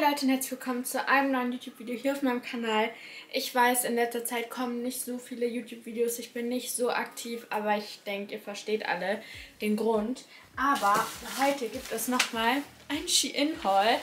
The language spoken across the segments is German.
Hi Leute und herzlich willkommen zu einem neuen YouTube-Video hier auf meinem Kanal. Ich weiß, in letzter Zeit kommen nicht so viele YouTube-Videos, ich bin nicht so aktiv, aber ich denke, ihr versteht alle den Grund. Aber heute gibt es nochmal ein Shein-Haul.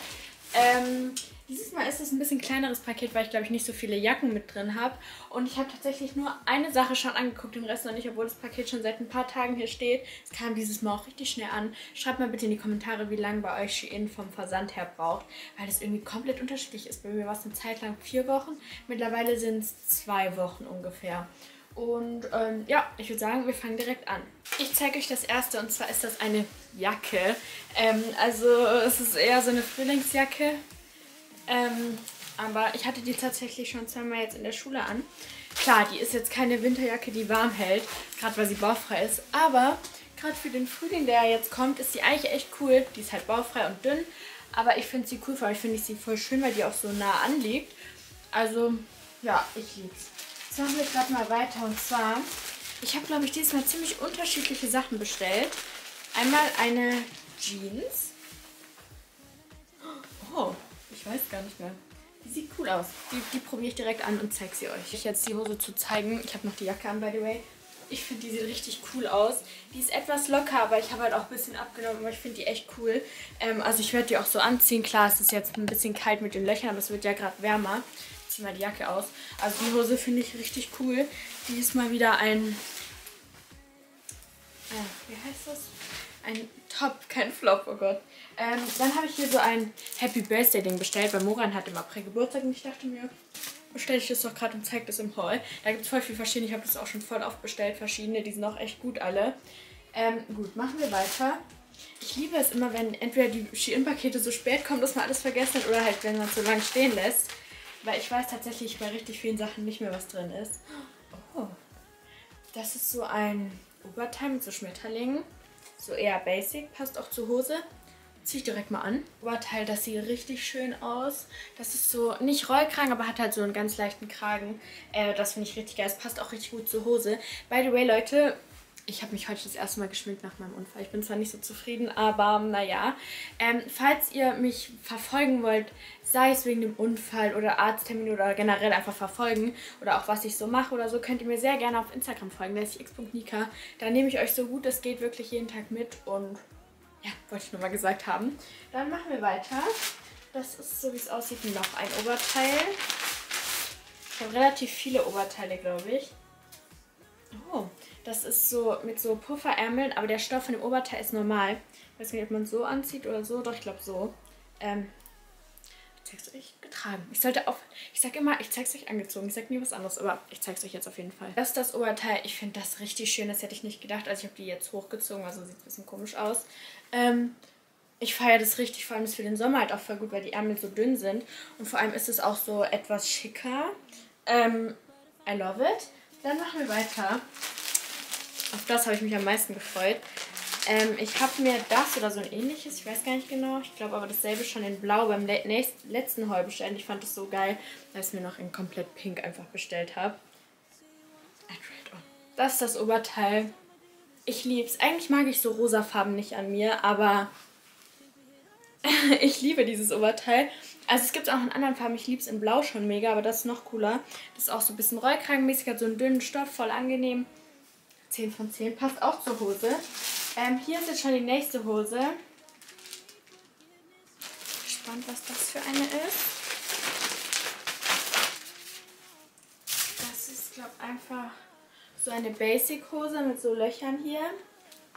Ähm, dieses Mal ist es ein bisschen kleineres Paket, weil ich glaube ich nicht so viele Jacken mit drin habe. Und ich habe tatsächlich nur eine Sache schon angeguckt, den Rest noch nicht, obwohl das Paket schon seit ein paar Tagen hier steht. Es kam dieses Mal auch richtig schnell an. Schreibt mal bitte in die Kommentare, wie lange bei euch Shein vom Versand her braucht, weil das irgendwie komplett unterschiedlich ist. Bei mir war es eine Zeit lang vier Wochen, mittlerweile sind es zwei Wochen ungefähr. Und ähm, ja, ich würde sagen, wir fangen direkt an. Ich zeige euch das erste und zwar ist das eine Jacke. Ähm, also es ist eher so eine Frühlingsjacke ähm, aber ich hatte die tatsächlich schon zweimal jetzt in der Schule an. Klar, die ist jetzt keine Winterjacke, die warm hält, gerade weil sie baufrei ist. Aber gerade für den Frühling, der jetzt kommt, ist die eigentlich echt cool. Die ist halt baufrei und dünn. Aber ich finde sie cool, vor allem finde ich sie voll schön, weil die auch so nah anliegt. Also, ja, ich lieb's. Jetzt machen wir gerade mal weiter. Und zwar, ich habe, glaube ich, dieses Mal ziemlich unterschiedliche Sachen bestellt. Einmal eine Jeans. Oh, weiß gar nicht mehr. Die sieht cool aus. Die, die probiere ich direkt an und zeige sie euch. Ich jetzt die Hose zu zeigen. Ich habe noch die Jacke an, by the way. Ich finde, die sieht richtig cool aus. Die ist etwas locker, aber ich habe halt auch ein bisschen abgenommen, aber ich finde die echt cool. Ähm, also ich werde die auch so anziehen. Klar, es ist jetzt ein bisschen kalt mit den Löchern, aber es wird ja gerade wärmer. Ich ziehe mal die Jacke aus. Also die Hose finde ich richtig cool. Die ist mal wieder ein... Äh, wie heißt das? Ein Top, kein Flop, oh Gott. Ähm, dann habe ich hier so ein Happy Birthday Ding bestellt, weil Moran hat im April Geburtstag und ich dachte mir, bestelle ich das doch gerade und zeige das im Haul. Da gibt es voll viel verschiedene, ich habe das auch schon voll oft bestellt, verschiedene, die sind auch echt gut alle. Ähm, gut, machen wir weiter. Ich liebe es immer, wenn entweder die Shein-Pakete so spät kommen, dass man alles vergessen hat, oder halt, wenn man es so lange stehen lässt. Weil ich weiß tatsächlich bei richtig vielen Sachen nicht mehr, was drin ist. Oh, das ist so ein Oberteil mit so Schmetterlingen. So eher basic, passt auch zur Hose. Zieh ich direkt mal an. Oberteil, das sieht richtig schön aus. Das ist so, nicht Rollkragen, aber hat halt so einen ganz leichten Kragen. Äh, das finde ich richtig geil. Es passt auch richtig gut zur Hose. By the way, Leute, ich habe mich heute das erste Mal geschminkt nach meinem Unfall. Ich bin zwar nicht so zufrieden, aber naja. Ähm, falls ihr mich verfolgen wollt, sei es wegen dem Unfall oder Arzttermin oder generell einfach verfolgen oder auch was ich so mache oder so, könnt ihr mir sehr gerne auf Instagram folgen. Da ist x.nika. Da nehme ich euch so gut es geht wirklich jeden Tag mit und ja, wollte ich nur mal gesagt haben. Dann machen wir weiter. Das ist, so wie es aussieht, noch ein Oberteil. Ich habe relativ viele Oberteile, glaube ich. Oh, das ist so mit so Pufferärmeln, aber der Stoff von dem Oberteil ist normal. Ich weiß nicht, ob man so anzieht oder so. Doch, ich glaube so. Ähm, ich zeig's euch getragen. Ich sollte auf. Ich sag immer, ich zeig's euch angezogen. Ich sag nie was anderes, aber ich zeig's euch jetzt auf jeden Fall. Das ist das Oberteil. Ich finde das richtig schön. Das hätte ich nicht gedacht. Also ich habe die jetzt hochgezogen, also sieht ein bisschen komisch aus. Ähm, ich feiere das richtig, vor allem ist für den Sommer halt auch voll gut, weil die Ärmel so dünn sind. Und vor allem ist es auch so etwas schicker. Ähm, I love it. Dann machen wir weiter. Auf das habe ich mich am meisten gefreut. Ähm, ich habe mir das oder so ein ähnliches, ich weiß gar nicht genau. Ich glaube aber dasselbe schon in Blau beim le letzten Haul bestellt. Ich fand das so geil, dass ich mir noch in komplett Pink einfach bestellt habe. Das ist das Oberteil. Ich liebe es. Eigentlich mag ich so rosa Farben nicht an mir, aber ich liebe dieses Oberteil. Also es gibt es auch in anderen Farben. Ich liebe es in Blau schon mega, aber das ist noch cooler. Das ist auch so ein bisschen rollkragenmäßig, hat so einen dünnen Stoff, voll angenehm. 10 von 10, passt auch zur Hose. Ähm, hier ist jetzt schon die nächste Hose. Gespannt, was das für eine ist. Das ist, glaube ich, einfach so eine Basic-Hose mit so Löchern hier.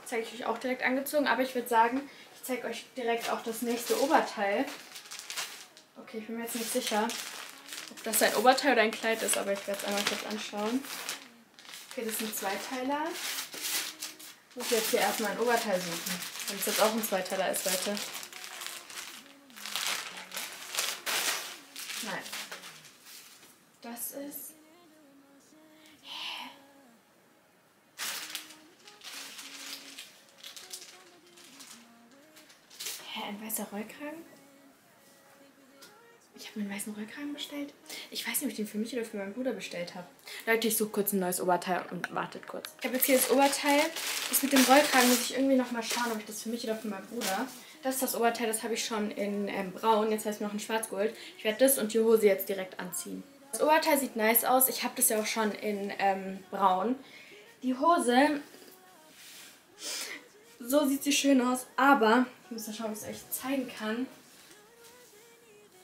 Zeige ich euch auch direkt angezogen. Aber ich würde sagen, ich zeige euch direkt auch das nächste Oberteil. Okay, ich bin mir jetzt nicht sicher, ob das ein Oberteil oder ein Kleid ist, aber ich werde es einmal kurz anschauen. Okay, das sind Zweiteiler. Ich muss jetzt hier erstmal ein Oberteil suchen. Wenn es jetzt auch ein Zweiteiler ist, Leute. Nein. Das ist ein weißer Rollkragen. Ich habe mir einen weißen Rollkragen bestellt. Ich weiß nicht, ob ich den für mich oder für meinen Bruder bestellt habe. Leute, ich suche kurz ein neues Oberteil und wartet kurz. Ich habe jetzt hier das Oberteil. Das mit dem Rollkragen muss ich irgendwie nochmal schauen, ob ich das für mich oder für meinen Bruder. Das ist das Oberteil, das habe ich schon in ähm, braun. Jetzt habe ich noch in schwarz geholt. Ich werde das und die Hose jetzt direkt anziehen. Das Oberteil sieht nice aus. Ich habe das ja auch schon in ähm, braun. Die Hose, so sieht sie schön aus. Aber, ich muss mal schauen, ob ich es euch zeigen kann.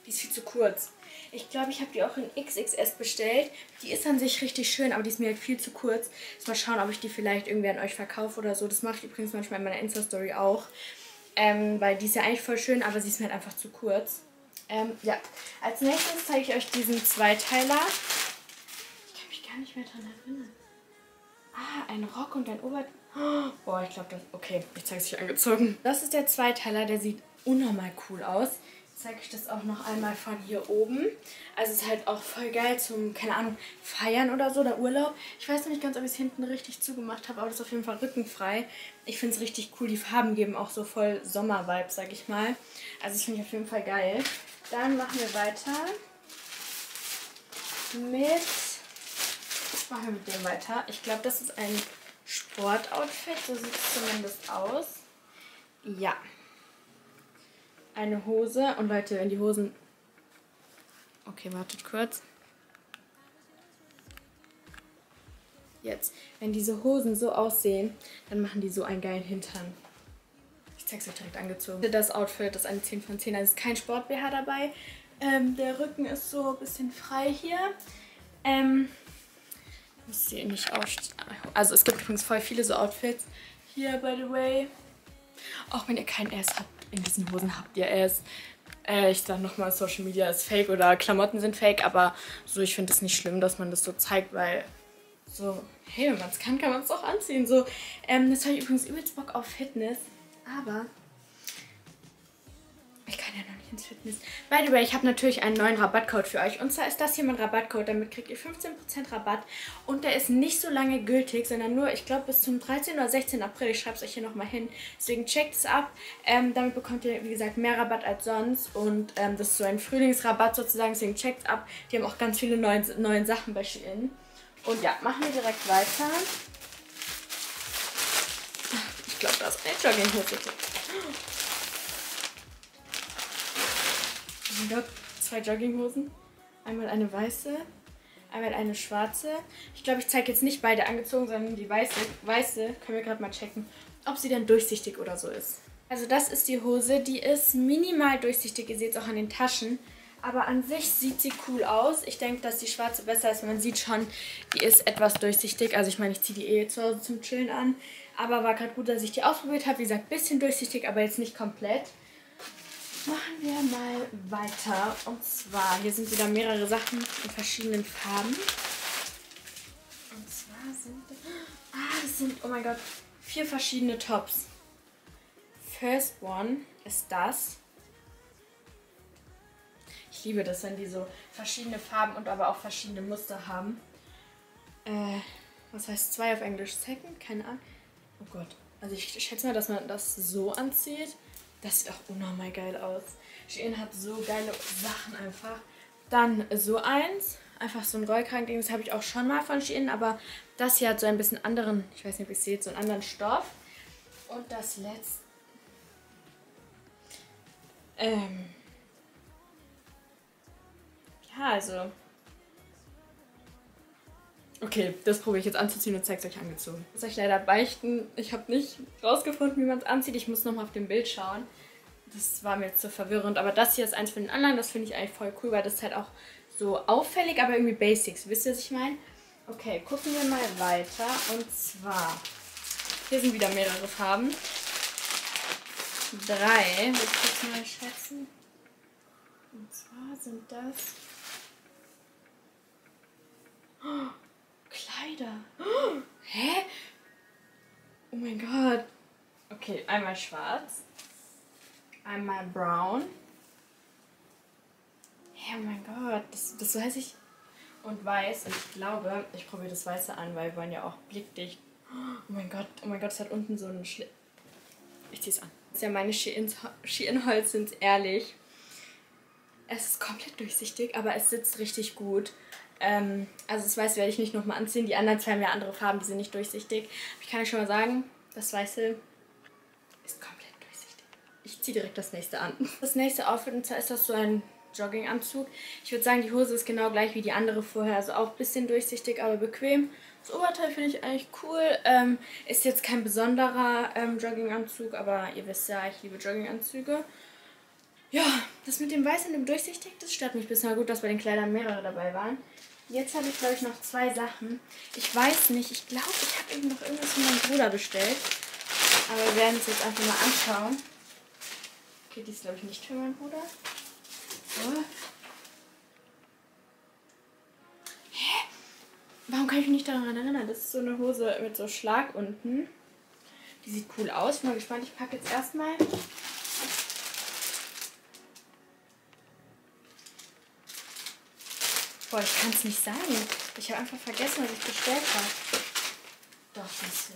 Die ist viel zu kurz. Ich glaube, ich habe die auch in XXS bestellt. Die ist an sich richtig schön, aber die ist mir halt viel zu kurz. Jetzt mal schauen, ob ich die vielleicht irgendwie an euch verkaufe oder so. Das mache ich übrigens manchmal in meiner Insta-Story auch. Ähm, weil die ist ja eigentlich voll schön, aber sie ist mir halt einfach zu kurz. Ähm, ja, als nächstes zeige ich euch diesen Zweiteiler. Ich kann mich gar nicht mehr daran erinnern. Ah, ein Rock und ein Ober... Boah, ich glaube, das... Okay, ich zeige es euch angezogen. Das ist der Zweiteiler, der sieht unnormal cool aus zeige ich das auch noch einmal von hier oben. Also es ist halt auch voll geil zum, keine Ahnung, Feiern oder so, oder Urlaub. Ich weiß noch nicht ganz, ob ich es hinten richtig zugemacht habe, aber das ist auf jeden Fall rückenfrei. Ich finde es richtig cool. Die Farben geben auch so voll Sommer-Vibe, sag ich mal. Also das finde ich auf jeden Fall geil. Dann machen wir weiter mit... Machen wir mit dem weiter. Ich glaube, das ist ein Sportoutfit. So sieht es zumindest aus. Ja eine Hose. Und Leute, wenn die Hosen... Okay, wartet kurz. Jetzt, wenn diese Hosen so aussehen, dann machen die so einen geilen Hintern. Ich zeig's euch direkt angezogen. Das Outfit ist eine 10 von 10. Also ist kein Sport-BH dabei. Ähm, der Rücken ist so ein bisschen frei hier. Ähm, muss sie nicht ausstellen. Also es gibt übrigens voll viele so Outfits. Hier, by the way. Auch wenn ihr kein S habt, in diesen Hosen habt ihr es. Äh, ich sag nochmal, Social Media ist fake oder Klamotten sind fake, aber so, ich finde es nicht schlimm, dass man das so zeigt, weil so, hey, wenn man es kann, kann man es auch anziehen. So, ähm, das habe ich übrigens übelst Bock auf Fitness, aber ich kann ja noch nicht ins Fitness. By the way, ich habe natürlich einen neuen Rabattcode für euch. Und zwar ist das hier mein Rabattcode. Damit kriegt ihr 15% Rabatt. Und der ist nicht so lange gültig, sondern nur, ich glaube, bis zum 13. oder 16. April. Ich schreibe es euch hier nochmal hin. Deswegen checkt es ab. Ähm, damit bekommt ihr, wie gesagt, mehr Rabatt als sonst. Und ähm, das ist so ein Frühlingsrabatt sozusagen. Deswegen checkt es ab. Die haben auch ganz viele neue, neue Sachen bei Shein. Und ja, machen wir direkt weiter. Ich glaube, da ist eine Jogginghose mein Gott, zwei Jogginghosen. Einmal eine weiße, einmal eine schwarze. Ich glaube, ich zeige jetzt nicht beide angezogen, sondern die weiße. Weiße können wir gerade mal checken, ob sie dann durchsichtig oder so ist. Also das ist die Hose. Die ist minimal durchsichtig. Ihr seht es auch an den Taschen. Aber an sich sieht sie cool aus. Ich denke, dass die schwarze besser ist. Man sieht schon, die ist etwas durchsichtig. Also ich meine, ich ziehe die eh zu Hause zum Chillen an. Aber war gerade gut, dass ich die ausprobiert habe. Wie gesagt, bisschen durchsichtig, aber jetzt nicht komplett machen wir mal weiter. Und zwar, hier sind wieder mehrere Sachen in verschiedenen Farben. Und zwar sind, ah, das sind, oh mein Gott, vier verschiedene Tops. First one ist das. Ich liebe das, wenn die so verschiedene Farben und aber auch verschiedene Muster haben. Äh, was heißt zwei auf Englisch? Second? Keine Ahnung. Oh Gott. Also ich schätze mal, dass man das so anzieht. Das sieht auch unnormal geil aus. Shein hat so geile Sachen einfach. Dann so eins. Einfach so ein Rollkragen-Ding. Das habe ich auch schon mal von Shein. Aber das hier hat so ein bisschen anderen, ich weiß nicht, ob ihr es seht, so einen anderen Stoff. Und das letzte. Ähm. Ja, also. Okay, das probiere ich jetzt anzuziehen und zeige es euch angezogen. Ich muss euch leider beichten, ich habe nicht rausgefunden, wie man es anzieht. Ich muss nochmal auf dem Bild schauen. Das war mir jetzt so verwirrend. Aber das hier ist eins von den anderen. Das finde ich eigentlich voll cool, weil das ist halt auch so auffällig, aber irgendwie Basics. Wisst ihr, was ich meine? Okay, gucken wir mal weiter. Und zwar, hier sind wieder mehrere Farben. Drei, will ich kurz mal schätzen. Und zwar sind das... Oh, Kleider. Oh, hä? Oh mein Gott. Okay, einmal schwarz. Einmal brown. Ja, oh mein Gott. Das, das weiß ich. Und weiß. Und ich glaube, ich probiere das Weiße an, weil wir wollen ja auch blickdicht. Oh mein Gott. Oh mein Gott, es hat unten so einen Schlitt. Ich ziehe es an. Das ist ja meine Shein-Holz, sind ehrlich. Es ist komplett durchsichtig, aber es sitzt richtig gut. Ähm, also das Weiße werde ich nicht nochmal anziehen. Die anderen zwei haben ja andere Farben, die sind nicht durchsichtig. ich kann euch schon mal sagen, das Weiße ziehe direkt das nächste an. Das nächste Outfit, und zwar ist das so ein Jogginganzug. Ich würde sagen, die Hose ist genau gleich wie die andere vorher. Also auch ein bisschen durchsichtig, aber bequem. Das Oberteil finde ich eigentlich cool. Ähm, ist jetzt kein besonderer ähm, Jogginganzug, aber ihr wisst ja, ich liebe Jogginganzüge. Ja, das mit dem Weiß und dem Durchsichtig, das stört mich bisher gut, dass bei den Kleidern mehrere dabei waren. Jetzt habe ich, glaube ich, noch zwei Sachen. Ich weiß nicht, ich glaube, ich habe eben noch irgendwas von meinem Bruder bestellt. Aber wir werden es jetzt einfach mal anschauen. Okay, die ist, glaube ich, nicht für meinen Bruder. So. Hä? Warum kann ich mich nicht daran erinnern? Das ist so eine Hose mit so Schlag unten. Die sieht cool aus. Ich bin mal gespannt. Ich packe jetzt erstmal Boah, ich kann es nicht sagen. Ich habe einfach vergessen, was ich bestellt habe. Doch, das ist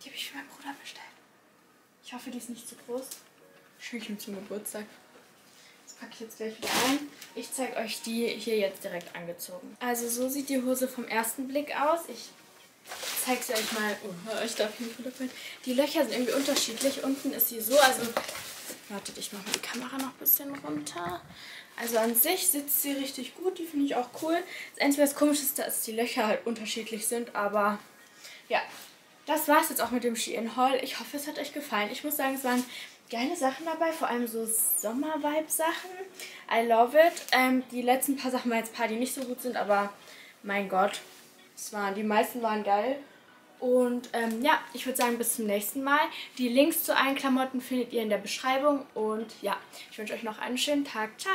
Die habe ich für meinen Bruder bestellt. Ich hoffe, die ist nicht zu groß. Schicke ich ihm zum Geburtstag. Das packe ich jetzt gleich wieder ein. Ich zeige euch die hier jetzt direkt angezogen. Also so sieht die Hose vom ersten Blick aus. Ich zeige sie euch mal. Oh, ich darf hier nicht runterfallen. Die Löcher sind irgendwie unterschiedlich. Unten ist sie so, also Wartet, ich mache mal die Kamera noch ein bisschen runter. Also an sich sitzt sie richtig gut, die finde ich auch cool. Das Einzige, was komisch ist, dass die Löcher halt unterschiedlich sind, aber ja. Das war es jetzt auch mit dem Shein Haul. Ich hoffe, es hat euch gefallen. Ich muss sagen, es waren geile Sachen dabei, vor allem so Sommer-Vibe-Sachen. I love it. Ähm, die letzten paar Sachen waren jetzt ein paar, die nicht so gut sind, aber mein Gott, es waren, die meisten waren geil. Und ähm, ja, ich würde sagen, bis zum nächsten Mal. Die Links zu allen Klamotten findet ihr in der Beschreibung. Und ja, ich wünsche euch noch einen schönen Tag. Ciao!